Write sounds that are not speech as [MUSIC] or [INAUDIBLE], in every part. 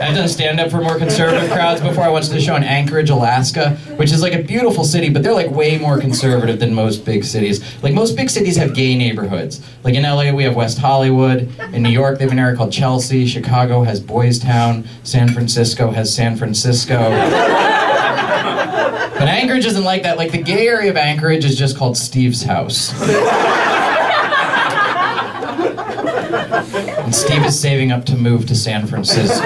I've done stand up for more conservative crowds before. I went to the show in Anchorage, Alaska, which is like a beautiful city, but they're like way more conservative than most big cities. Like most big cities have gay neighborhoods. Like in LA, we have West Hollywood. In New York, they have an area called Chelsea. Chicago has Boys Town. San Francisco has San Francisco. But Anchorage isn't like that. Like the gay area of Anchorage is just called Steve's house. And Steve is saving up to move to San Francisco.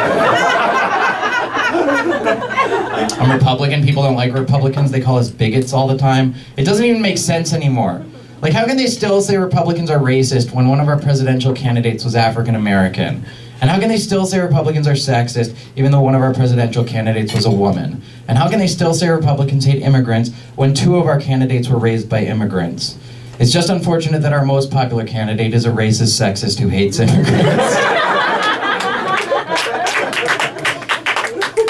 I'm Republican. People don't like Republicans. They call us bigots all the time. It doesn't even make sense anymore. Like, how can they still say Republicans are racist when one of our presidential candidates was African American? And how can they still say Republicans are sexist even though one of our presidential candidates was a woman? And how can they still say Republicans hate immigrants when two of our candidates were raised by immigrants? It's just unfortunate that our most popular candidate is a racist sexist who hates immigrants.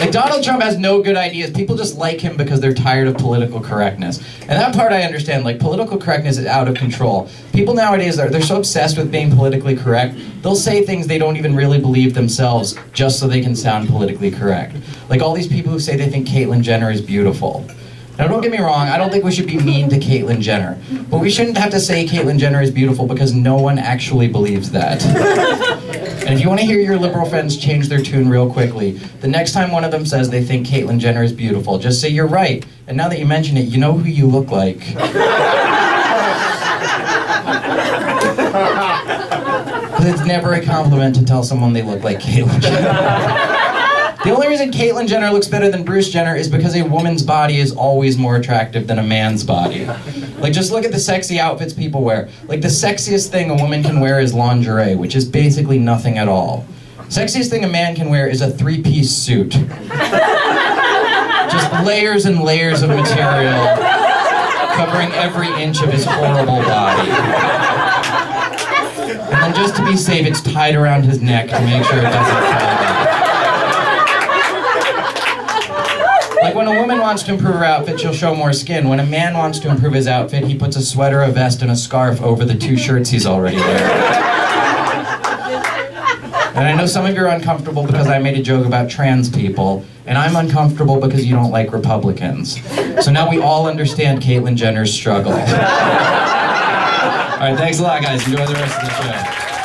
like Donald Trump has no good ideas. People just like him because they're tired of political correctness. And that part I understand. Like political correctness is out of control. People nowadays are they're so obsessed with being politically correct. They'll say things they don't even really believe themselves just so they can sound politically correct. Like all these people who say they think Caitlyn Jenner is beautiful. Now, don't get me wrong, I don't think we should be mean to Caitlyn Jenner. But we shouldn't have to say Caitlyn Jenner is beautiful because no one actually believes that. [LAUGHS] and if you want to hear your liberal friends change their tune real quickly, the next time one of them says they think Caitlyn Jenner is beautiful, just say you're right. And now that you mention it, you know who you look like. [LAUGHS] it's never a compliment to tell someone they look like Caitlyn Jenner. [LAUGHS] The only reason Caitlyn Jenner looks better than Bruce Jenner is because a woman's body is always more attractive than a man's body. Like, just look at the sexy outfits people wear. Like, the sexiest thing a woman can wear is lingerie, which is basically nothing at all. Sexiest thing a man can wear is a three piece suit. Just layers and layers of material covering every inch of his horrible body. And then just to be safe, it's tied around his neck to make sure it doesn't fall Like when a woman wants to improve her outfit, she'll show more skin. When a man wants to improve his outfit, he puts a sweater, a vest, and a scarf over the two shirts he's already wearing. And I know some of you are uncomfortable because I made a joke about trans people, and I'm uncomfortable because you don't like Republicans. So now we all understand Caitlyn Jenner's struggle. all right, thanks a lot, guys. Enjoy the rest of the show.